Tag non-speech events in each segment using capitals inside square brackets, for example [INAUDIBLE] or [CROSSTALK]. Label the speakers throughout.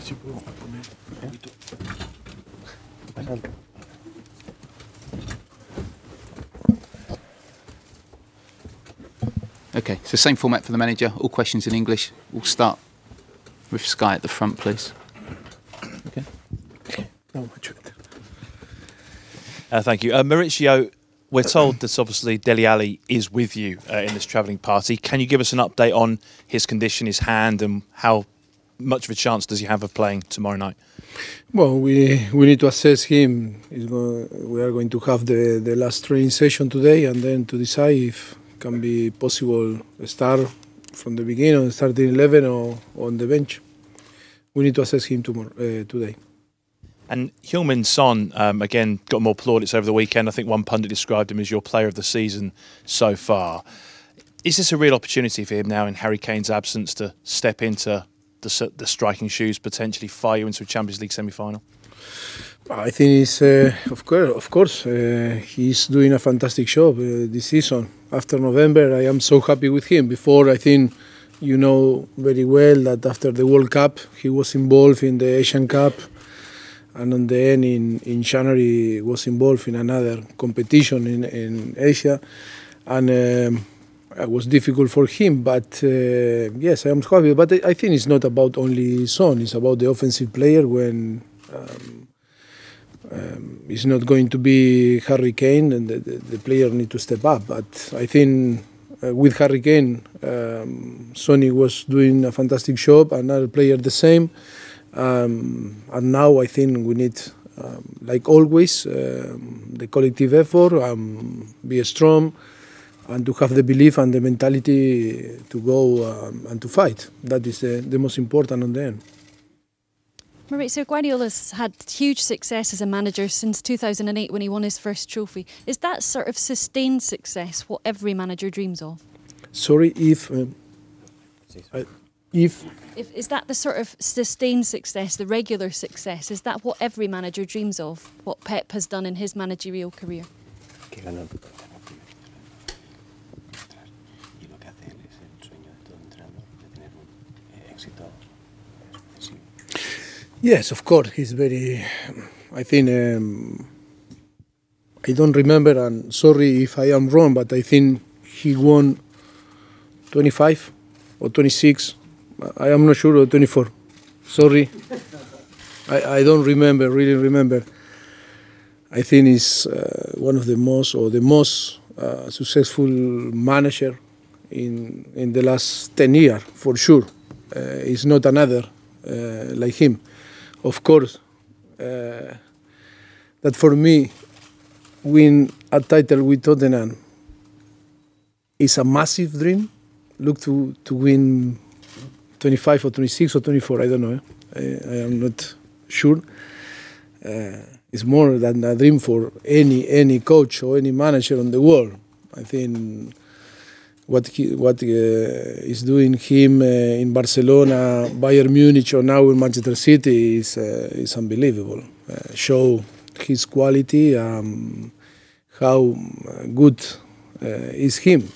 Speaker 1: si puedo poner un poquito.
Speaker 2: Okay, so same format for the manager. All questions in English. We'll start with Sky at the front, please. Okay.
Speaker 1: No.
Speaker 3: Uh, thank you. Uh, Mauricio, we're told that obviously Dele Alli is with you uh, in this travelling party. Can you give us an update on his condition, his hand, and how much of a chance does he have of playing tomorrow night?
Speaker 1: Well, we we need to assess him. Go, we are going to have the, the last training session today, and then to decide if can be possible start from the beginning, starting eleven or on the bench. We need to assess him tomorrow uh, today.
Speaker 3: And Heung-Min Son, um, again, got more plaudits over the weekend. I think one pundit described him as your player of the season so far. Is this a real opportunity for him now in Harry Kane's absence to step into the, the striking shoes, potentially fire you into a Champions League semi-final?
Speaker 1: I think he's, uh, of course, of course, uh, he's doing a fantastic job uh, this season. After November, I am so happy with him. Before, I think you know very well that after the World Cup, he was involved in the Asian Cup and on the end in, in January was involved in another competition in, in Asia and um, it was difficult for him but uh, yes I am happy. But I think it's not about only Son it's about the offensive player when um, um, it's not going to be Harry Kane and the, the, the player need to step up. But I think uh, with Harry Kane um, Sonny was doing a fantastic job another player the same. Um, and now I think we need, um, like always, um, the collective effort, um, be strong, and to have the belief and the mentality to go um, and to fight. That is the, the most important on the end.
Speaker 4: Mauricio Guardiola's had huge success as a manager since 2008 when he won his first trophy. Is that sort of sustained success what every manager dreams of?
Speaker 1: Sorry if. Uh, I, if,
Speaker 4: if is that the sort of sustained success, the regular success? Is that what every manager dreams of? What Pep has done in his managerial career?
Speaker 1: Yes, of course. He's very. I think. Um, I don't remember, and sorry if I am wrong, but I think he won 25 or 26 I am not sure, 24. Sorry. [LAUGHS] I, I don't remember, really remember. I think he's uh, one of the most, or the most uh, successful manager in, in the last 10 years, for sure. Uh, it's not another uh, like him. Of course, uh, that for me, win a title with Tottenham is a massive dream. Look to, to win 25 or 26 or 24, I don't know. Eh? I, I, am not sure. Uh, it's more than a dream for any any coach or any manager on the world. I think what he, what uh, is doing him uh, in Barcelona, Bayern Munich, or now in Manchester City is uh, is unbelievable. Uh, show his quality, um, how good uh, is him.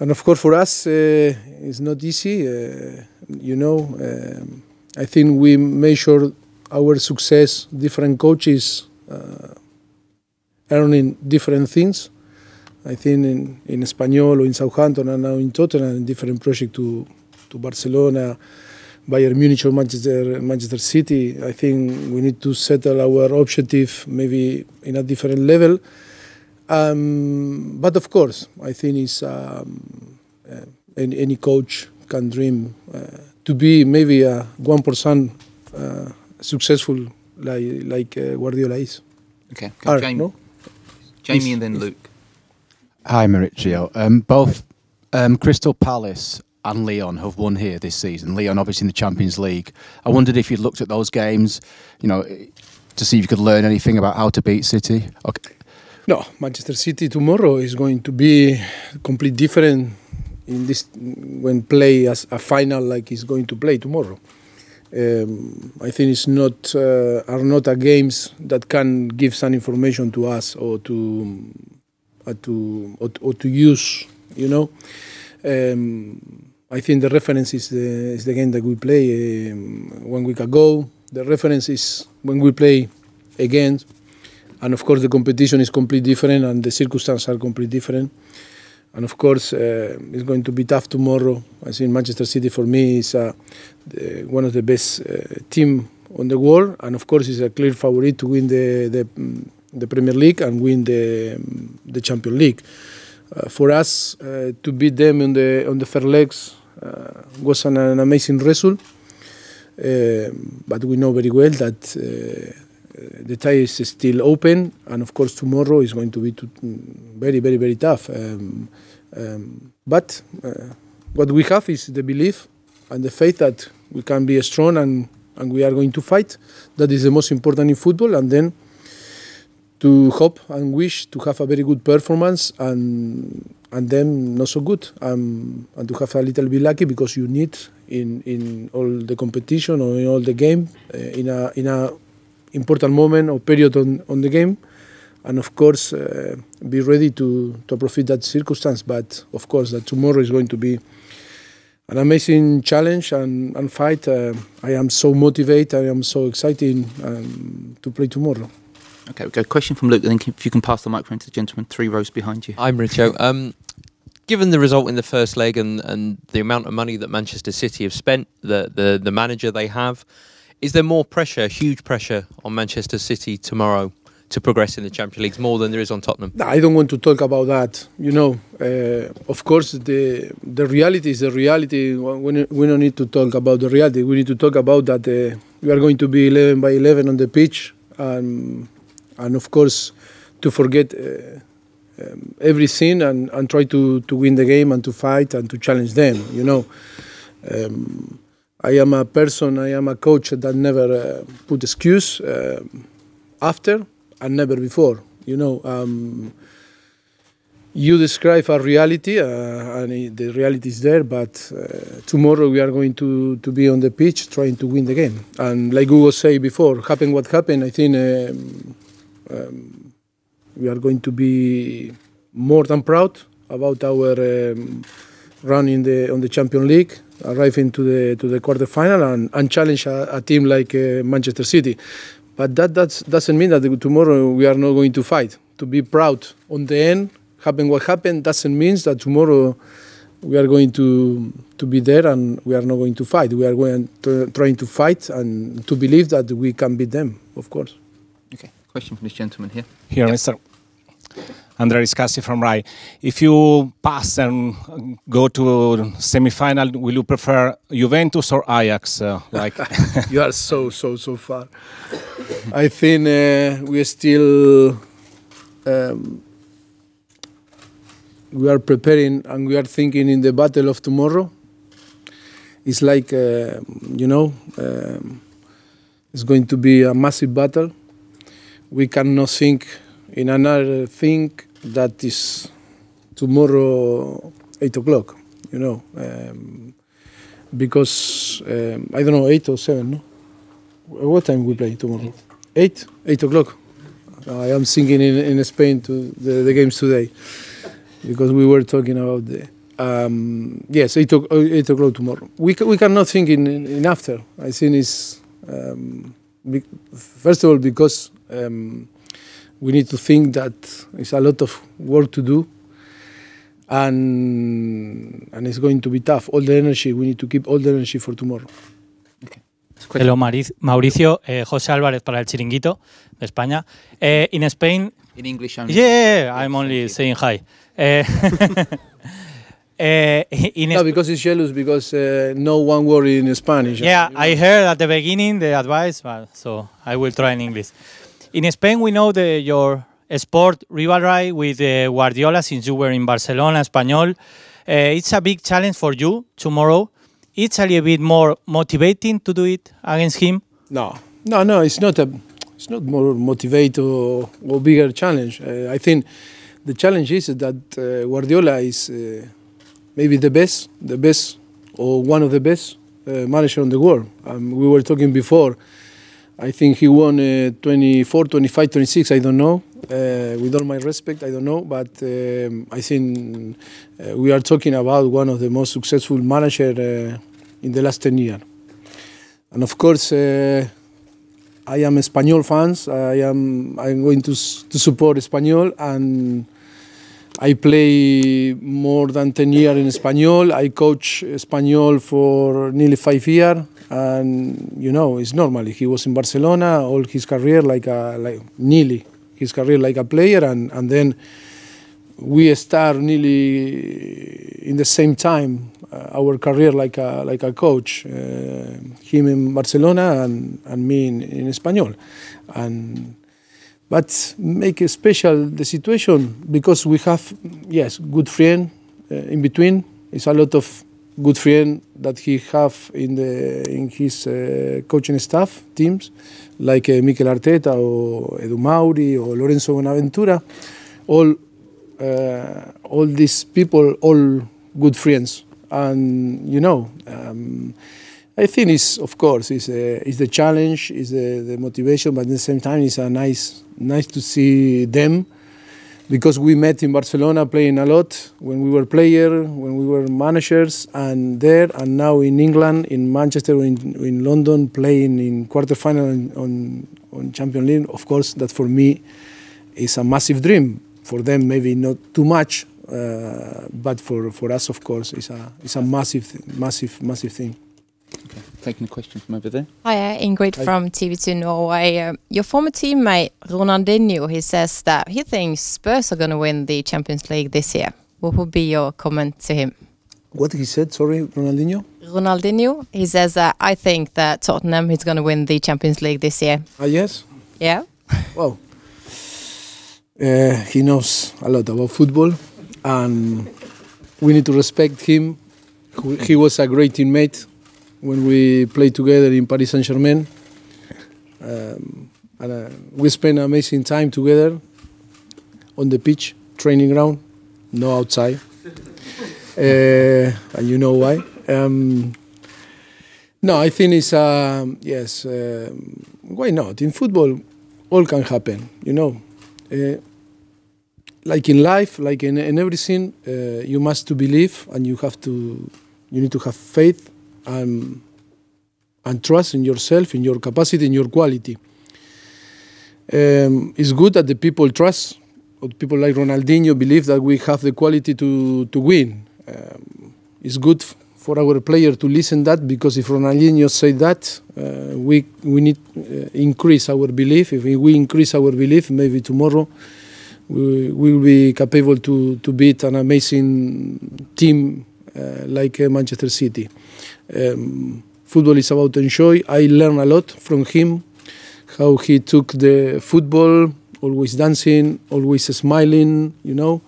Speaker 1: And of course, for us, uh, it's not easy. You know, um, I think we measure our success, different coaches earning different things. I think in, in Espanyol or in Southampton and now in Tottenham, in different project to, to Barcelona, Bayern Munich or Manchester, Manchester City. I think we need to settle our objective maybe in a different level. Um, but of course, I think it's um, uh, any, any, coach can dream uh, to be maybe a one percent uh, successful like like uh, Guardiola is.
Speaker 2: Okay, Are, Jamie, no? Jamie and then Luke.
Speaker 5: Hi, Mauricio. Um, both um, Crystal Palace and Lyon have won here this season. Lyon, obviously, in the Champions League. I wondered if you'd looked at those games, you know, to see if you could learn anything about how to beat City. Okay.
Speaker 1: No, Manchester City tomorrow is going to be completely different in this when play as a final like he's going to play tomorrow. Um, I think it's not uh, are not a games that can give some information to us or to uh, to or, or, to use. You know, um, I think the reference is the, is the game that we play um, one week ago. The reference is when we play again, and of course the competition is completely different and the circumstances are completely different. And of course, uh, it's going to be tough tomorrow. I think Manchester City for me is uh, the, one of the best uh, team on the world, and of course, is a clear favorite to win the the, the Premier League and win the the Champions League. Uh, for us uh, to beat them on the on the fair legs uh, was an, an, amazing result, but we know very well that the tie is still open, and of course tomorrow is going to be very, very, very tough. Um, um, but uh, what we have is the belief and the faith that we can be strong and, and we are going to fight. That is the most important in football, and then to hope and wish to have a very good performance and and then not so good. Um, and to have a little bit lucky because you need in in all the competition or in all the game uh, in a in a important moment or period on, on the game. And of course uh, be ready to, to profit that circumstance. But of course that tomorrow is going to be an amazing challenge and, and fight. Uh, I am so motivated I am so excited um, to play tomorrow
Speaker 2: okay we go question from Luke then if you can pass the microphone to the gentleman three rows behind you
Speaker 6: I'm Richo um, given the result in the first leg and, and the amount of money that Manchester City have spent the, the, the manager they have is there more pressure, huge pressure on Manchester City tomorrow to progress in the Champions League more than there is on Tottenham?
Speaker 1: I don't want to talk about that. You know, uh, of course, the the reality is the reality. We, we don't need to talk about the reality. We need to talk about that uh, we are going to be 11 by 11 on the pitch, and and of course, to forget. Uh, um, everything and, and try to, to win the game and to fight and to challenge them. You know, um, I am a person, I am a coach that never uh, put excuse uh, after and never before. You know, um, you describe a reality, uh, and the reality is there. But uh, tomorrow we are going to, to be on the pitch trying to win the game. And like Hugo said before, happen what happened. I think um, we are going to be more than proud about our um, run in the on the Champions League arriving to the to the quarterfinal and, and challenge a, a team like uh, Manchester City. But that that's, doesn't mean that tomorrow we are not going to fight. To be proud on the end, happen what happened, doesn't mean that tomorrow we are going to to be there and we are not going to fight. We are going to, trying to fight and to believe that we can beat them, of course.
Speaker 2: Okay, question from this gentleman here.
Speaker 7: Here, yep. Mr. Andre Riscassi from RAI. If you pass and go to semi-final, will you prefer Juventus or Ajax? Uh, like [LAUGHS]
Speaker 1: you are so so so far. I think uh, we are still um, we are preparing and we are thinking in the battle of tomorrow. It's like uh, you know, um, it's going to be a massive battle. We cannot think in another thing that is tomorrow eight o'clock. You know, um, because um, I don't know eight or seven. No, what time we play tomorrow? Eight, eight, o'clock. I am thinking in, in Spain to the, the games today because we were talking about the. Um, yes, eight, o'clock tomorrow. We, we cannot think in, in after. I think it's um, first of all because um, we need to think that it's a lot of work to do and and it's going to be tough. All the energy, we need to keep all the energy for tomorrow.
Speaker 8: Okay. Hello, Mauricio. Uh, José Álvarez para el Chiringuito de España. Uh, in Spain.
Speaker 2: In English only.
Speaker 8: Yeah, I'm only saying hi. [LAUGHS] Uh,
Speaker 1: Uh, no, because he's jealous because uh, no one word in Spanish.
Speaker 8: Yeah, you know? I heard at the beginning the advice, but, so I will try in English. In Spain, we know the, your sport rivalry with uh, Guardiola since you were in Barcelona, Espanyol. Uh, it's a big challenge for you tomorrow. It's a little bit more motivating to do it against him.
Speaker 1: No, no, no. It's not a. It's not more motivating or, or bigger challenge. Uh, I think the challenge is that uh, Guardiola is uh, maybe the best, the best, or one of the best uh, manager in the world. Um, we were talking before I think he won uh, 24, 25, 26. I don't know. Uh, with all my respect, I don't know, but um, I think uh, we are talking about one of the most successful managers uh, in the last 10 years. And of course, uh, I am Espanyol fans. I am. I'm going to to support Espanyol, and I play more than 10 years in Espanyol. I coach Espanyol for nearly five years, and you know it's normally He was in Barcelona all his career, like a, like nearly his career like a player, and and then we start nearly in the same time uh, our career like a like a coach. Uh, him in Barcelona and, and me in, in Espanyol, and but make a special the situation because we have yes good friend uh, in between. It's a lot of good friend that he have in the in his uh, coaching staff teams like uh, Mikel Arteta or Edu Mauri or Lorenzo Buenaventura. All uh, all these people all good friends and you know um, I think it's of course is is the challenge, is the, the motivation, but at the same time it's a nice nice to see them because we met in Barcelona playing a lot when we were player, when we were managers, and there and now in England, in Manchester, in, in London, playing in quarterfinal on on Champions League. Of course, that for me is a massive dream. For them, maybe not too much, uh, but for, for us, of course, it's a it's a massive, massive, massive thing.
Speaker 2: Okay. Taking a question from over there.
Speaker 9: Hi, Ingrid
Speaker 1: Hi.
Speaker 9: from TV2 Norway. Um, your former teammate Ronaldinho, he says that he thinks Spurs are going to win the Champions League this year. What would be your comment to him?
Speaker 1: What he said, sorry, Ronaldinho.
Speaker 9: Ronaldinho, he says that I think that Tottenham is going to win the Champions League this year.
Speaker 1: Ah, yes.
Speaker 9: Yeah. [LAUGHS]
Speaker 1: Wow. Uh, he knows a lot about football, and we need to respect him. He was a great teammate when we played together in Paris Saint Germain. Um, and uh, we spent amazing time together on the pitch, training ground, no outside. [LAUGHS] Uh, and you know why. Um, no, I think it's um, yes. Um, why not? In football, all can happen. You know, uh, like in life, like in, in everything, uh, you must to believe, and you have to, you need to have faith and and trust in yourself, in your capacity, in your quality. Um, it's good that the people trust, or people like Ronaldinho believe that we have the quality to to win. Um, it's good for our player to listen that because if Ronaldinho say that, uh, we we need uh, increase our belief. If we increase our belief, maybe tomorrow we will be capable to to beat an amazing team like uh, Manchester City. Um, football is about enjoy. I learn a lot from him, how he took the football, always dancing, always smiling. You know,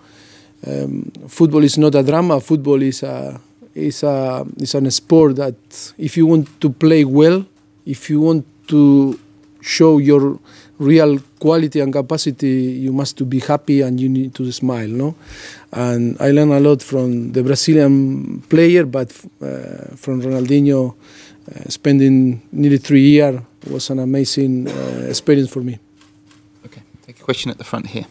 Speaker 1: um, football is not a drama. Football is a is a is an sport that if you want to play well, if you want to show your real quality and capacity, you must to be happy and you need to smile, no? And I learned a lot from the Brazilian player, but uh, from Ronaldinho, uh, spending nearly three years was an amazing uh, experience for me.
Speaker 2: Okay. Take a question at the front here.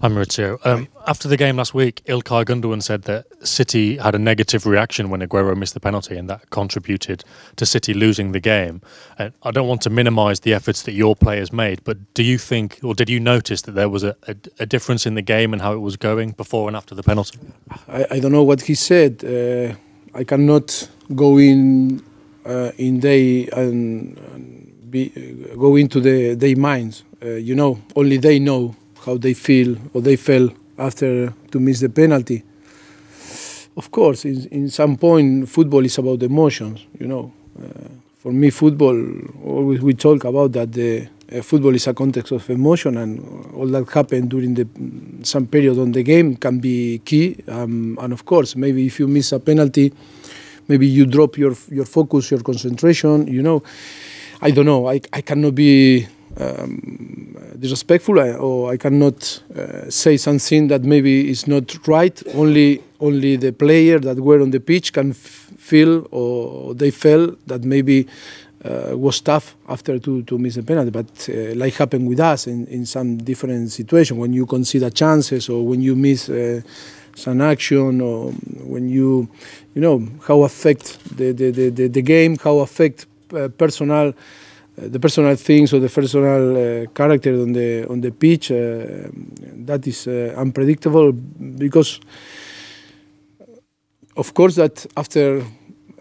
Speaker 10: I'm Maurizio. Um, after the game last week, Ilkay Gundogan said that City had a negative reaction when Aguero missed the penalty, and that contributed to City losing the game. And I don't want to minimise the efforts that your players made, but do you think, or did you notice that there was a, a, a difference in the game and how it was going before and after the penalty?
Speaker 1: I, I don't know what he said. Uh, I cannot go in uh, in they and, and be, uh, go into the their minds. Uh, you know, only they know how they feel or they felt after to miss the penalty. Of course, in, in some point, football is about emotions. You know, uh, for me, football always we talk about that the uh, football is a context of emotion, and all that happened during the some period on the game can be key. Um, and of course, maybe if you miss a penalty, maybe you drop your your focus, your concentration. You know, I don't know. I I cannot be um, disrespectful. Uh, or I cannot uh, say something that maybe is not right. Only only the player that were on the pitch can feel or they felt that maybe uh, was tough after to, to miss a penalty, but uh, like happened with us in, in some different situation. When you consider chances or when you miss uh, some action or when you you know how affect the the, the, the, game, how affect uh, personal uh, the personal things or the personal uh, character on the on the pitch. Uh, that is uh, unpredictable because, of course, that after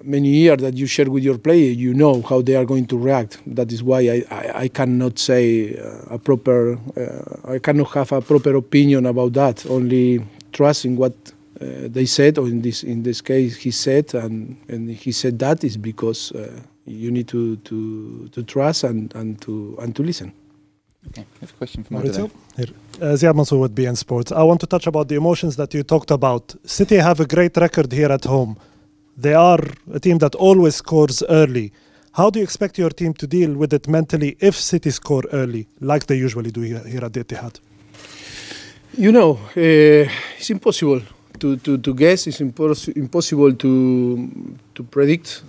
Speaker 1: many years that you share with your player, you know how they are going to react. That is why I, I, I cannot say uh, a proper, uh, I cannot have a proper opinion about that. Only trusting what uh, they said, or in this in this case he said, and, and he said that is because uh, you need to, to, to trust and, and to and to listen.
Speaker 2: Okay, I have a question from
Speaker 11: Maurizio. Here. Uh, Ziad Mansour with beIN Sports. I want to touch about the emotions that you talked about. City have a great record here at home. They are a team that always scores early. How do you expect your team to deal with it mentally if City score early, like they usually do here, here at the Etihad?
Speaker 1: You know, uh, it's impossible to, to, to guess. It's impos- impossible to to predict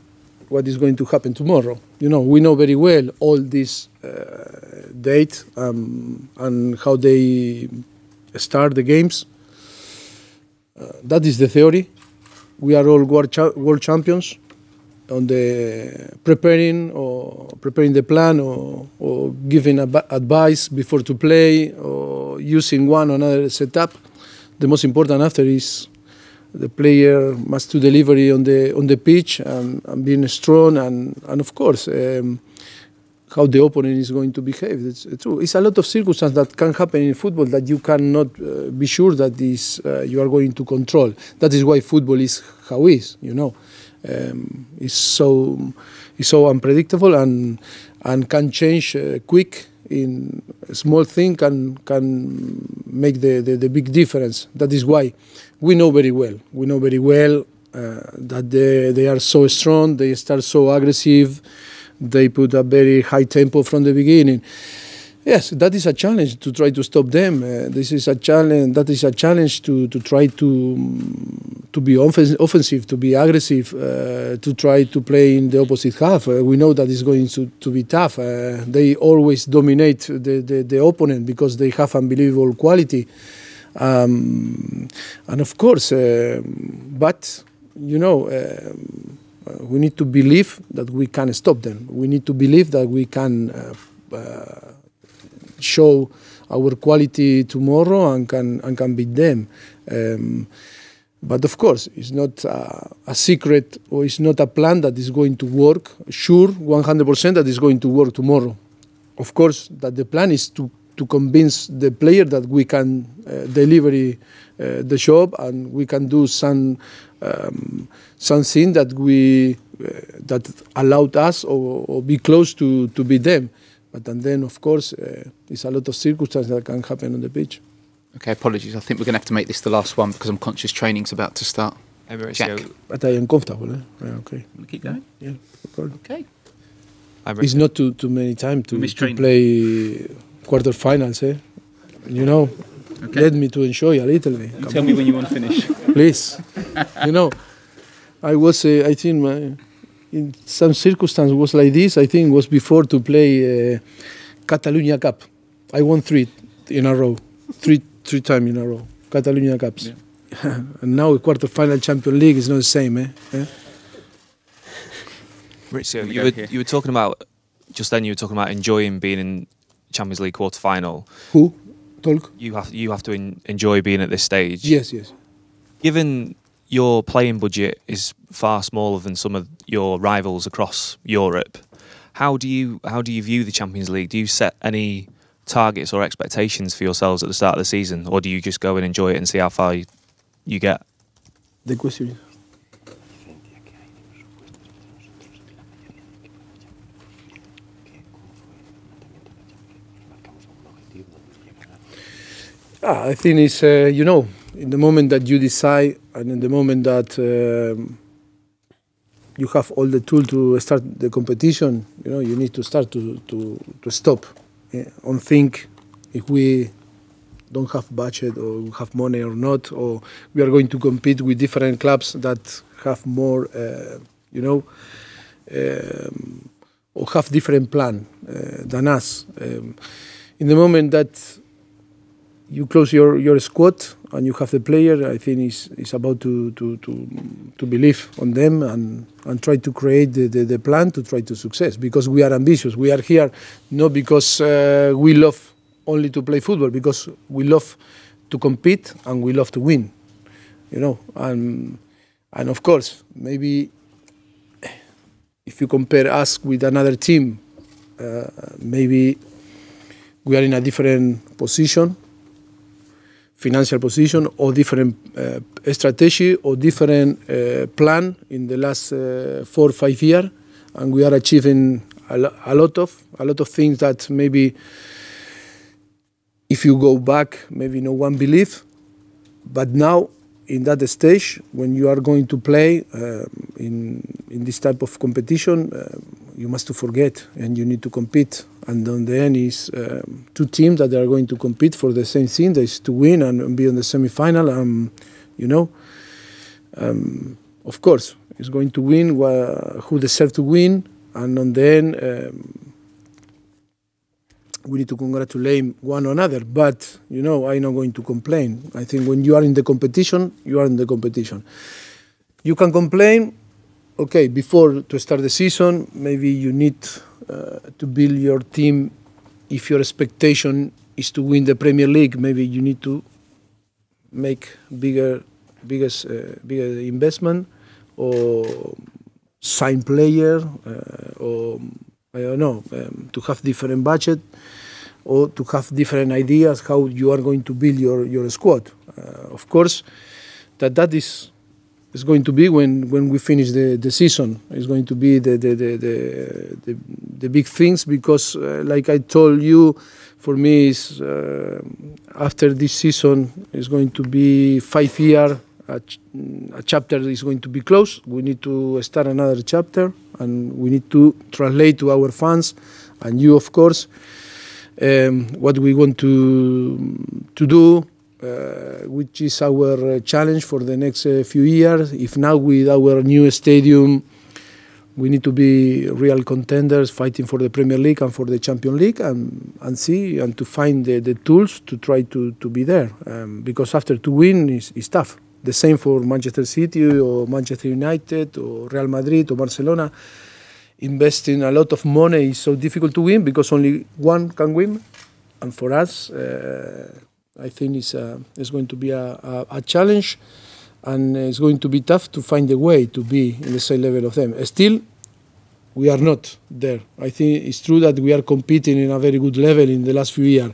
Speaker 1: what is going to happen tomorrow. You know, we know very well all this uh, date um, and how they start the games. Uh, that is the theory. We are all world, cha- world champions on the preparing or preparing the plan or, or giving advice before to play or using one or another setup. The most important after is the player must do delivery on the on the pitch and, and being strong and and of course um, how the opponent is going to behave. It's, it's true. It's a lot of circumstances that can happen in football that you cannot uh, be sure that this uh, you are going to control. That is why football is how is. You know, um, it's so it's so unpredictable and and can change uh, quick. In small thing can can make the, the, the big difference. That is why we know very well. We know very well uh, that they, they are so strong. They start so aggressive. They put a very high tempo from the beginning. Yes, that is a challenge to try to stop them. Uh, this is a challenge. That is a challenge to, to try to to be offensive, to be aggressive, uh, to try to play in the opposite half. Uh, we know that it's going to, to be tough. Uh, they always dominate the, the, the opponent because they have unbelievable quality. Um, and of course, uh, but you know, uh, we need to believe that we can stop them. We need to believe that we can uh, uh, show our quality tomorrow and can and can beat them. Um, but of course, it's not a, a secret or it's not a plan that is going to work. Sure, 100% that is going to work tomorrow. Of course, that the plan is to to convince the player that we can uh, deliver uh, the job and we can do some um, something that we uh, that allowed us or, or, be close to to be them. But and then, of course, uh, it's a lot of circumstances that can happen on the pitch.
Speaker 2: Okay, apologies. I think we're going to have to make this the last one because I'm conscious training's about to start. Jack.
Speaker 1: But I am comfortable. Eh? Yeah, okay.
Speaker 2: Keep going.
Speaker 1: Yeah.
Speaker 2: Okay.
Speaker 1: It's not too too many time to, to play quarterfinals, eh? You know,
Speaker 2: Okay.
Speaker 1: let me to enjoy a little bit.
Speaker 2: You tell me when you want to finish. [LAUGHS]
Speaker 1: please. you know, I was, uh, I think, my, in some circumstance was like this. I think was before to play uh, Catalonia Cup. I won three in a row, three three times in a row. Catalonia Cups. [LAUGHS] and now a quarterfinal Champion League is not the same, eh?
Speaker 12: Maurizio,
Speaker 2: we
Speaker 12: you were
Speaker 2: here?
Speaker 12: you were talking about just then. You were talking about enjoying being in Champions League quarter final.
Speaker 1: Who? Talk.
Speaker 12: You have you have to en- enjoy being at this stage.
Speaker 1: Yes, yes.
Speaker 12: Given your playing budget is far smaller than some of your rivals across Europe, how do you how do you view the Champions League? Do you set any targets or expectations for yourselves at the start of the season, or do you just go and enjoy it and see how far you, you get?
Speaker 1: The question. Ah, I think it's uh, you know in the moment that you decide and in the moment that um, you have all the tool to start the competition, you know you need to start to to, to stop on think if we don't have budget or have money or not, or we are going to compete with different clubs that have more, uh, you know, um, or have different plan uh, than us. Um, in the moment that you close your, your squad and you have the player, I think it's, it's about to, to, to, to believe on them and, and try to create the, the, the plan to try to success because we are ambitious. We are here not because uh, we love only to play football, because we love to compete and we love to win. You know, and and of course, maybe if you compare us with another team, uh, maybe we are in a different position, financial position, or different uh, strategy, or different uh, plan in the last uh, four or five years, and we are achieving a, lo- a lot of a lot of things that maybe if you go back, maybe no one believe, but now in that stage when you are going to play um, in in this type of competition, um, you must to forget and you need to compete. And on the end is um, two teams that are going to compete for the same thing. That is to win and, be in the semi-final. Um, you know, um, of course, it's going to win wha- who deserve to win. And on the end, um, we need to congratulate one another. But you know, I'm not going to complain. I think when you are in the competition, you are in the competition. You can complain. Okay, before to start the season, maybe you need to build your team. If your expectation is to win the Premier League, maybe you need to make bigger, biggest, uh, bigger investment or sign player uh, or I don't know um, to have different budget or to have different ideas how you are going to build your your squad. Uh, of course, that that is is going to be when, when we finish the, the season. It's going to be the the, the, the, the, the big things because, uh, like I told you, for me, is uh, after this season is going to be five year. A, ch- a chapter is going to be closed. We need to start another chapter, and we need to translate to our fans and you, of course, um, what we want to to do uh, which is our uh, challenge for the next uh, few years. If now with our new stadium, we need to be real contenders, fighting for the Premier League and for the Champions League, and, and see and to find the, the tools to try to, to be there. Um, because after to win is, is tough. The same for Manchester City or Manchester United or Real Madrid or Barcelona. Investing a lot of money is so difficult to win because only one can win, and for us. Uh, I think it's, uh, it's going to be a, a, a, challenge and it's going to be tough to find a way to be in the same level of them. Still, we are not there. I think it's true that we are competing in a very good level in the last few years,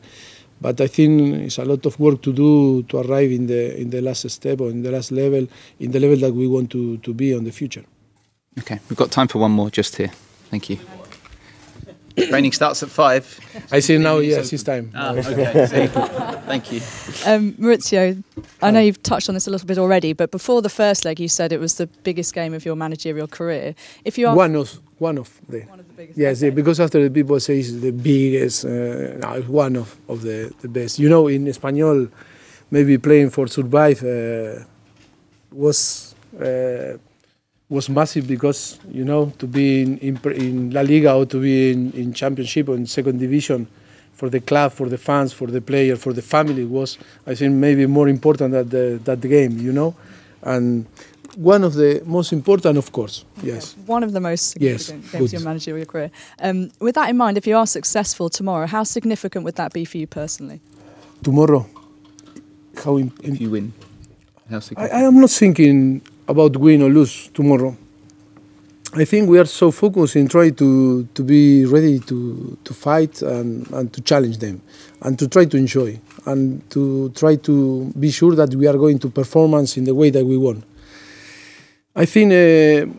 Speaker 1: but I think it's a lot of work to do to arrive in the in the last step or in the last level, in the level that we want to, to be on the future.
Speaker 2: Okay, we've got time for one more just here. Thank you. Training starts at five.
Speaker 1: I see now, yes, it's time.
Speaker 2: Ah, okay. Thank you.
Speaker 13: Um, Maurizio, I know you've touched on this a little bit already, but before the first leg, you said it was the biggest game of your managerial career. If you are
Speaker 1: one of one of the,
Speaker 13: one of the biggest,
Speaker 1: yes,
Speaker 13: okay.
Speaker 1: because after the people say it's the biggest, uh, no, it's one of, of the, the best. You know, in Espanyol, maybe playing for Survive uh, was. Uh, was massive because you know to be in, in, in La Liga or to be in, in Championship or in Second Division for the club, for the fans, for the player, for the family was I think maybe more important than the that the game, you know, and one of the most important, of course, yes.
Speaker 13: One of the most significant
Speaker 1: yes,
Speaker 13: games of your managerial career. Um, with that in mind, if you are successful tomorrow, how significant would that be for you personally?
Speaker 1: Tomorrow, how in,
Speaker 2: if you win, how
Speaker 1: I, I am not thinking about win or lose tomorrow. I think we are so focused in trying to, to be ready to, to fight and, and to challenge them and to try to enjoy and to try to be sure that we are going to performance in the way that we want. I think uh,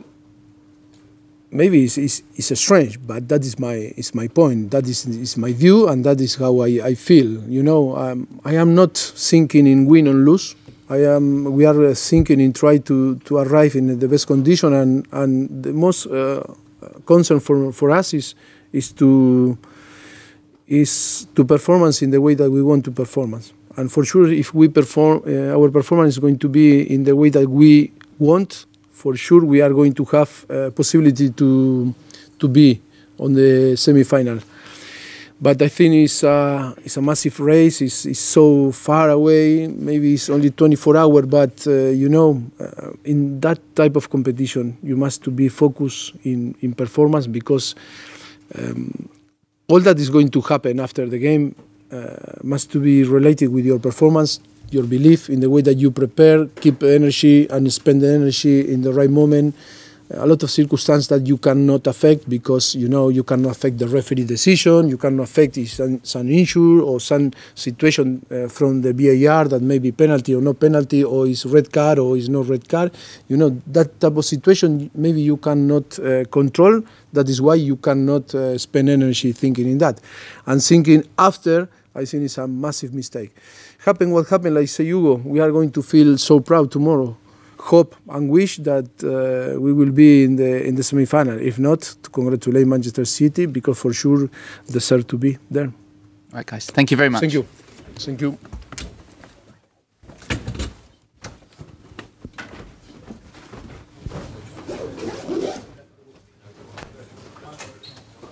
Speaker 1: maybe it's, it's, it's strange, but that is my, is my point. That is, is my view and that is how I, I feel. You know, um, I am not thinking in win or lose. I am. We are thinking in try to, to arrive in the best condition, and, and the most uh, concern for, for us is is to is to performance in the way that we want to performance. And for sure, if we perform, uh, our performance is going to be in the way that we want. For sure, we are going to have a possibility to to be on the semi-final. But I think it's a, it's a massive race. It's, it's so far away. Maybe it's only 24 hours, but uh, you know, uh, in that type of competition, you must to be focused in, in performance because um, all that is going to happen after the game uh, must to be related with your performance, your belief in the way that you prepare, keep energy, and spend the energy in the right moment a lot of circumstances that you cannot affect because you know you cannot affect the referee decision, you cannot affect some, issue or some situation uh, from the VAR that may be penalty or no penalty or is red card or is no red card. You know that type of situation maybe you cannot uh, control. That is why you cannot uh, spend energy thinking in that, and thinking after. I think it's a massive mistake. Happen what happened, like say Hugo, we are going to feel so proud tomorrow hope and wish that uh, we will be in the in the semi-final. If not, to congratulate Manchester City because for sure deserve to be there.
Speaker 2: All right, guys. Thank you very much.
Speaker 1: Thank you. Thank you.